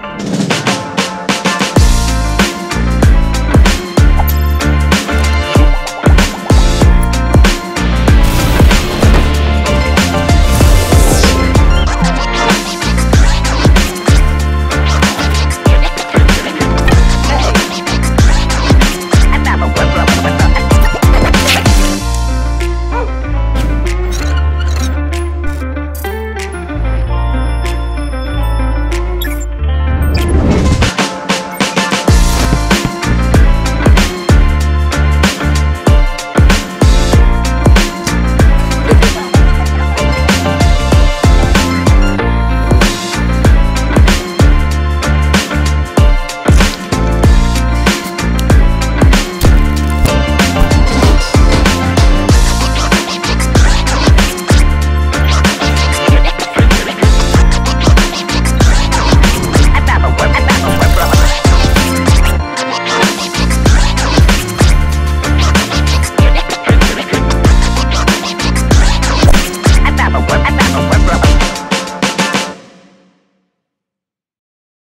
you